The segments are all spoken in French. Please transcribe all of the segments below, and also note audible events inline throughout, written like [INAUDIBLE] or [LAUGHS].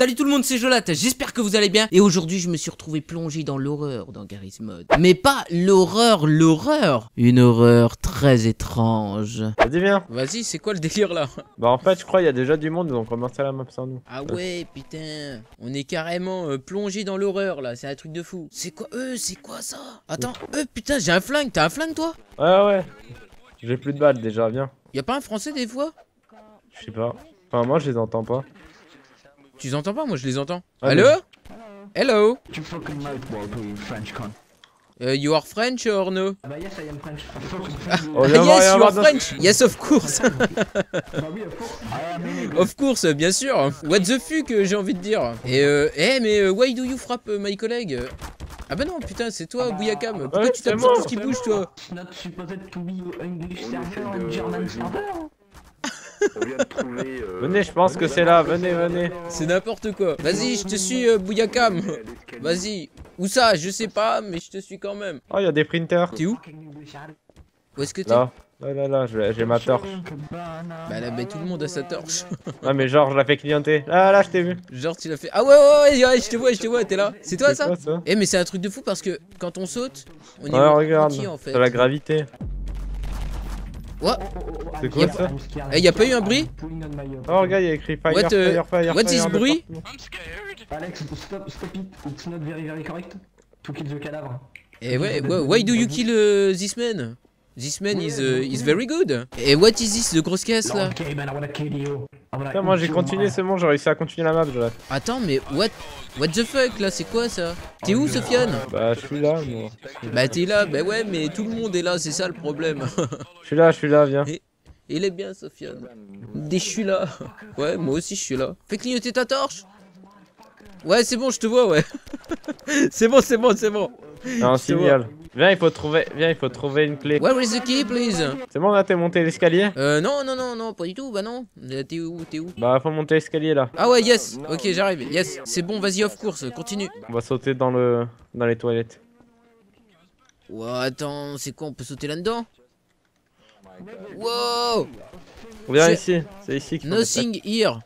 Salut tout le monde, c'est Jolat, j'espère que vous allez bien. Et aujourd'hui, je me suis retrouvé plongé dans l'horreur dans Garry's Mod. Mais pas l'horreur, l'horreur. Une horreur très étrange. Vas-y, viens. Vas-y, c'est quoi le délire là? Bah, en fait, je crois qu'il y a déjà du monde, ils ont commencé la map sans nous. Ah ouais, putain. On est carrément euh, plongé dans l'horreur là, c'est un truc de fou. C'est quoi Euh, c'est quoi ça? Attends, euh, putain, j'ai un flingue, t'as un flingue toi? Ouais, ouais. J'ai plus de balles déjà, viens. Y a pas un français des fois? Je sais pas. Enfin, moi, je les entends pas. Tu les entends pas Moi je les entends. Ah, Allô Hello You fucking mouth wall, you French cunt. Euh, You are French or no Ah bah yes, I am French. Oh, Ah, voir, yes, you are French Yes, of course [LAUGHS] bah oui, of course. Bien sûr What the fuck, euh, j'ai envie de dire Et euh, eh, mais euh, why do you frappe my colleague? Euh Ah bah non, putain, c'est toi, Bouyakam Pourquoi Ouais, tu tapes tout ce qui bouge, toi It's not supposed to be English server and German server. De trouver. euh, Venez, je pense que c'est là, venez, venez. C'est n'importe quoi Vas-y, je te suis, euh, Bouyakam. Vas-y Où ça? Je sais pas, mais je te suis quand même Oh, il y a des printers. T'es où? Où est-ce que t'es? Là, là, là, là, j'ai ma torche. Bah là, bah, tout le monde a sa torche [LAUGHS] Ah, mais genre, je la fais clienter. Là, là, je t'ai vu. Genre, tu l'as fait... Ah ouais, ouais, ouais, ouais, je te vois, je te vois, t'es là C'est toi, ça? Eh mais c'est un truc de fou parce que quand on saute, on est Ouais, regarde. en fait. C'est la gravité. What C'est quoi, ça Eh, y a pas eu un bruit Oh, regarde, il y a écrit Fire, What, euh, Fire, Fire. what fire is bruit. Alex, stop, stop it. It's not very, very correct to kill the cadavre. Eh ouais, why, why do you kill uh, this man? This man is, uh, is very good. Et what is this, de grosse caisse là? Okay, man, I wanna kill you. I wanna Putain, moi, j'ai continué, c'est bon, j'ai réussi à continuer la map, Attends, mais what What the fuck là, c'est quoi ça? T'es où, Sofiane? Bah, je suis là, moi. Bah t'es là, bah ouais, mais tout le monde est là, c'est ça le problème. [LAUGHS] Je suis là, je suis là, viens. Il est bien, Sofiane. Dès je suis là. Ouais, moi aussi je suis là. Fais clignoter ta torche. Ouais, c'est bon, je te vois, ouais. [LAUGHS] c'est bon, c'est bon, c'est bon. Vois. signal. Viens, il faut trouver, viens, il faut trouver une clé. Where is the key, please? C'est bon, là, t'es monté l'escalier? Euh, non, non, non, non, pas du tout, bah non. Euh, T'es où, t'es où? Bah, faut monter l'escalier, là. Ah ouais, yes, ok, j'arrive, yes. C'est bon, vas-y, off course, continue. On va sauter dans le, dans les toilettes. Ouais, attends, c'est quoi, on peut sauter là-dedans? Wow Viens ici, c'est ici Nothing here.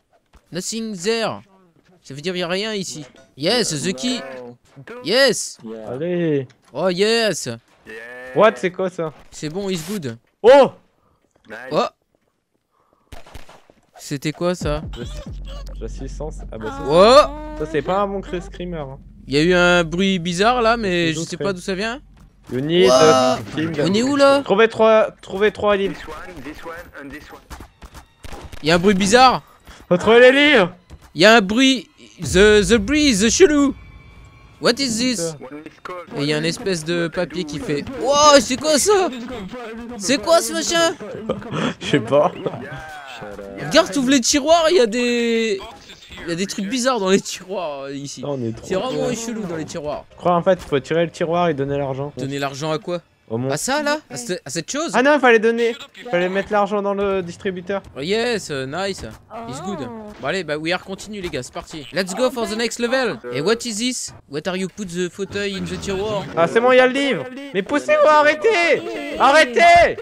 Nothing there. Ça veut dire y a rien ici. Yes, the key. Yes. Allez. Oh yes. Yeah. What, c'est quoi ça? C'est bon, it's good. Oh Nice. Oh. C'était quoi ça? J'assistance. Ah bah ça, Oh. ça c'est pas un bon screamer. Hein. Il y a eu un bruit bizarre là, mais je sais pas d'où ça vient. You need Wow. On est où là? Trouvez trois, trouvez trois livres. Il y a un bruit bizarre. Faut trouver les livres. Il y a un bruit. The the breeze, the chelou. What is this? Et il y a un espèce de papier qui fait. Wow, c'est quoi ça? C'est quoi ce machin? [LAUGHS] Je sais pas. Regarde, t'ouvres les tiroirs, il y a des. Il y a des trucs bizarres dans les tiroirs euh, ici. Trop. C'est vraiment chelou dans les tiroirs. Je crois en fait, il faut tirer le tiroir et donner l'argent. Donner l'argent à quoi? Au moins. À ça là à, ce- à cette chose Ah non, fallait donner. Fallait mettre l'argent dans le distributeur. Oh, Yes, uh, nice. It's good. Bon allez, bah we are continue les gars, c'est parti. Let's go for the next level. Et what is this? What are you put the fauteuil in the tiroir? Ah c'est bon, il y a le livre. Mais poussez-vous, arrêtez Arrêtez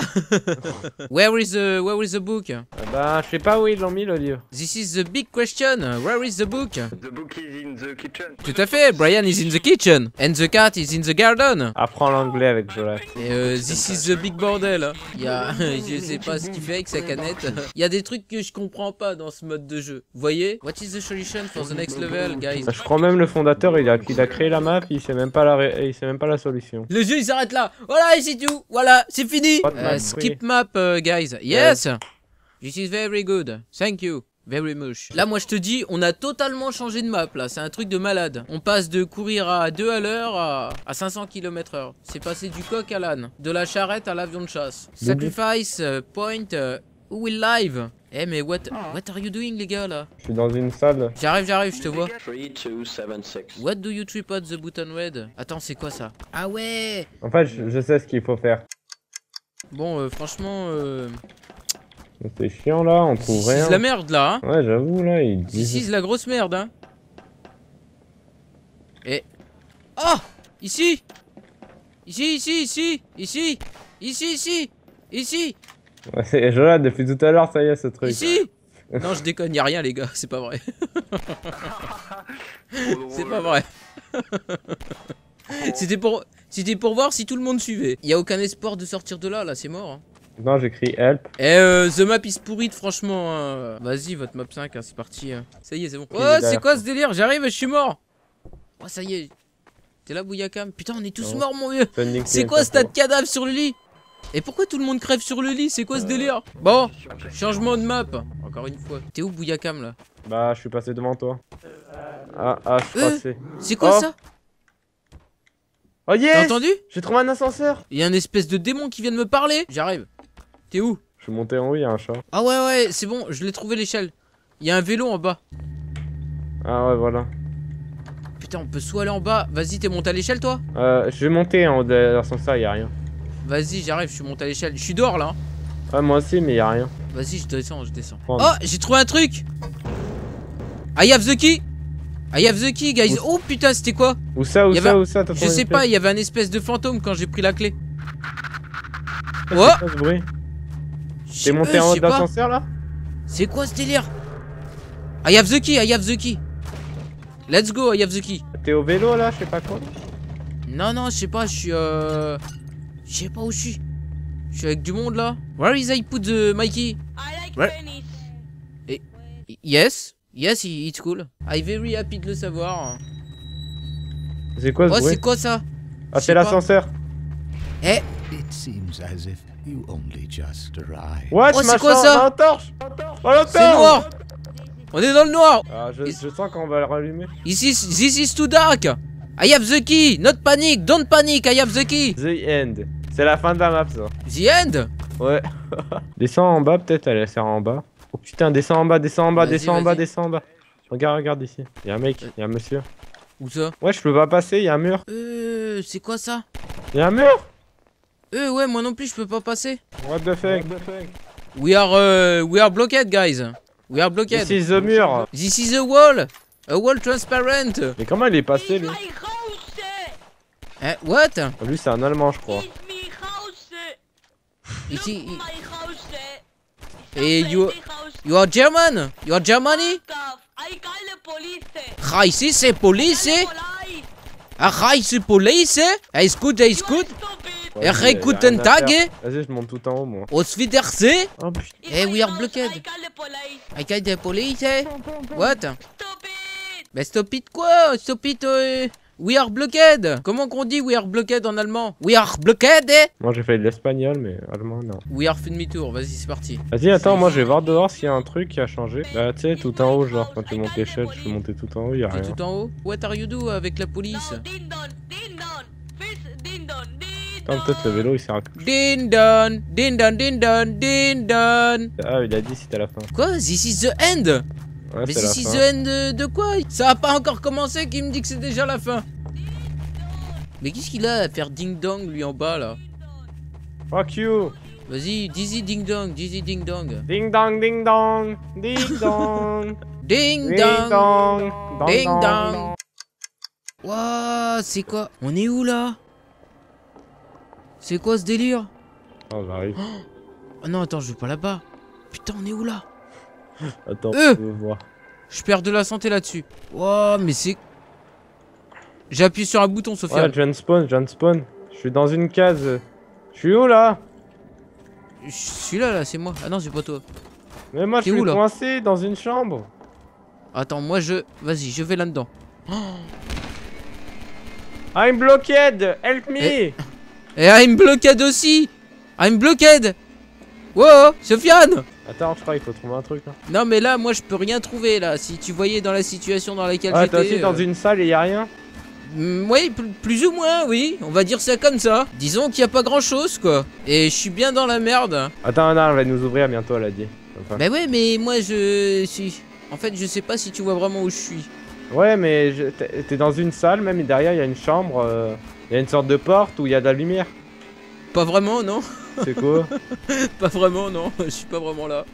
[LAUGHS] Where is the Where is the book? Ah Bah, je sais pas où ils l'ont mis le livre. This is the big question. Where is the book? The book is in the kitchen. Tout à fait. Brian is in the kitchen and the cat is in the garden. Apprends l'anglais avec Jolas. Et euh, this is the big bordel. Il y a, [LAUGHS] je sais pas ce qu'il fait avec sa canette. [LAUGHS] Il y a des trucs que je comprends pas dans ce mode de jeu. Vous voyez? What is the solution for the next level, guys? Bah, je crois même le fondateur, il a, il a créé la map, il sait même pas la, il sait même pas la solution. Le jeu il s'arrête là. Voilà et c'est tout. Voilà, c'est fini. Pas Euh, skip map, euh, guys. Yes. This is very good. Thank you. Very much. Là, moi, je te dis, on a totalement changé de map. Là, c'est un truc de malade. On passe de courir à 2 à l'heure à, à 500 km/h. C'est passé du coq à l'âne, de la charrette à l'avion de chasse. Sacrifice euh, point. euh, who will live Eh, mais what, what are you doing, les gars là? Je suis dans une salle. J'arrive, j'arrive, je te vois. 3, 2, 7, 6. What do you tripod the button red? Attends, c'est quoi ça? Ah ouais En fait, je, je sais ce qu'il faut faire. Bon, euh, franchement, euh, C'est chiant là, on trouve rien. is la merde là. Hein Ouais, j'avoue là, il dit. is la grosse merde, hein. Et. Oh Ici Ici, ici, ici Ici Ici, ici Ici Ouais, c'est depuis tout à l'heure, ça y est, ce truc. Ici Non, je déconne, y a rien, les gars, c'est pas vrai. [LAUGHS] C'est pas vrai. C'était pour, c'était pour voir si tout le monde suivait. Y a aucun espoir de sortir de là, là, c'est mort. hein. Non, j'écris help. Eh, euh, The Map is pourrite, franchement. hein. Vas-y, votre map 5, hein, c'est parti. hein. Ça y est, c'est bon. Il Oh, est c'est quoi ce délire? J'arrive, je suis mort. Oh, ça y est. T'es là, Bouyakam Putain, on est tous morts, mon vieux. C'est quoi ce tas de cadavres sur le lit? Et pourquoi tout le monde crève sur le lit? C'est quoi ce délire? Bon, changement de map. Encore une fois. T'es où, Bouyakam, là? Bah, je suis passé devant toi. Ah, ah, je suis Euh. passé. C'est quoi Oh. ça? Oh T'as yes entendu J'ai trouvé un ascenseur Il y a un espèce de démon qui vient de me parler. J'arrive. T'es où Je suis monté en haut, il y a un chat. Ah ouais, ouais, c'est bon, je l'ai trouvé l'échelle. Il y a un vélo en bas. Ah ouais, voilà. Putain, on peut soit aller en bas. Vas-y, t'es monté à l'échelle, toi Euh, je vais monter en haut de l'ascenseur, il y a rien. Vas-y, j'arrive, je suis monté à l'échelle. Je suis dehors là. hein. Ouais, moi aussi, mais il y a rien. Vas-y, je descends, je descends. Prends. Oh, j'ai trouvé un truc I have the key I have the key, guys. Oh putain, c'était quoi? Où ça, où ça, où ça Je sais pas, il y avait un espèce de fantôme quand j'ai pris la clé. Oh quoi ce bruit T'es monté euh, en haut de l'ascenseur là C'est quoi ce délire? I have the key, I have the key. Let's go, I have the key. T'es au vélo là, je sais pas quoi. Non, non, je sais pas, je suis euh. Je sais pas où je suis. Je suis avec du monde là. Where is I put the Mikey? I like Ouais. penis. Y- Yes, yes, it's cool. I'm very happy de le savoir. C'est quoi ce Oh, c'est quoi ça? Ah, c'est l'ascenseur. Eh, It seems as if you only just arrived. What Oh, c'est quoi ça? Oh, la torche Oh, la c'est torche noir On est dans le noir Ah, je, je sens qu'on va le rallumer. Ici, this is too dark I have the key Not panic Don't panic I have the key The end. C'est la fin de la map ça. The end? Ouais. [LAUGHS] descends en bas, peut-être, elle sert en bas. Oh putain, descends en bas, descends en bas, descends en bas, descends en bas. Regarde, regarde ici. Y'a un mec, y'a un monsieur. Où ça? Ouais, je peux pas passer, y'a un mur. Euh, c'est quoi ça? Y'a un mur? Euh, ouais, moi non plus, je peux pas passer. What the fuck? We are, uh, we are blocked, guys. We are blocked. This is the mur This is a wall. A wall transparent. Mais comment il est passé lui? Eh, what? Lui, c'est un allemand, je crois. Ici, a you-. You are German? You are Germany? The police. Ah, ici c'est police, Call eh? the police? Ah, ici c'est police, eh? Ist gut, ist You gut. are stupid. Ouais, Eh, lui, y a guten Tag? Vas-y, je monte tout en haut, moi. Auf Wiedersehen. Oh putain. It's Eh, we are blocked. I call the police? Eh? What? Stupid. Mais stop it quoi? Stop it, euh, We are blocked. Comment qu'on dit we are blocked en allemand? We are blocked, eh? Moi, j'ai fait de l'espagnol, mais allemand, non. We are fait demi-tour, vas-y, c'est parti. Vas-y, attends, moi, je vais voir dehors s'il y a un truc qui a changé. Bah, tu sais, tout en haut, genre, quand tu montes l'échelle, je peux monter tout en haut, y a rien. tout en haut? What are you do avec la police? Attends, peut-être le vélo, il sert à... Din don, din don, din don, din don. Ah, il a dit c'était la fin. Quoi? This is the end? Ouais, Mais c'est la this is fin. the end de, de quoi? Ça a pas encore commencé qu'il me dit que c'est déjà la fin. Mais qu'est-ce qu'il a à faire ding dong lui en bas là? Fuck you Vas-y, dizzy ding dong, dizzy ding dong. Ding dong, ding dong Ding [LAUGHS] dong Ding Ding dong. dong Ding dong, dong. Wouah, c'est quoi? On est où là? C'est quoi ce délire? Oh, j'arrive. Oh non, attends, je vais pas là-bas. Putain, on est où là? [LAUGHS] Attends, Euh. je veux voir. Je perds de la santé là-dessus. Wouah, mais c'est. J'appuie sur un bouton, Sophia. de spawn, de spawn. Je suis dans une case. Je suis où là? Je suis là, là, c'est moi. Ah non, c'est pas toi. Mais moi, je suis où, coincé dans une chambre. Attends, moi je. Vas-y, je vais là-dedans. [GASPS] I'm blocked Help me Eh. Et I'm blocked aussi I'm blocked Wow, Sofiane Attends, je crois qu'il faut trouver un truc. Là. Non, mais là, moi je peux rien trouver là. Si tu voyais dans la situation dans laquelle Ah, t'es j'étais. aussi dans euh, une salle et y a rien? Mm, Oui, pl- plus ou moins, oui. On va dire ça comme ça. Disons qu'il y a pas grand chose quoi. Et je suis bien dans la merde. Attends, non, elle va nous ouvrir bientôt, elle a dit. Enfin, Bah ouais, mais moi je suis. En fait, je sais pas si tu vois vraiment où je suis. Ouais, mais je- t'es t'es dans une salle, même et derrière, il y a une chambre. euh, Il y a une sorte de porte où il y a de la lumière. Pas vraiment, non C'est quoi? [LAUGHS] Pas vraiment, non. Je suis pas vraiment là.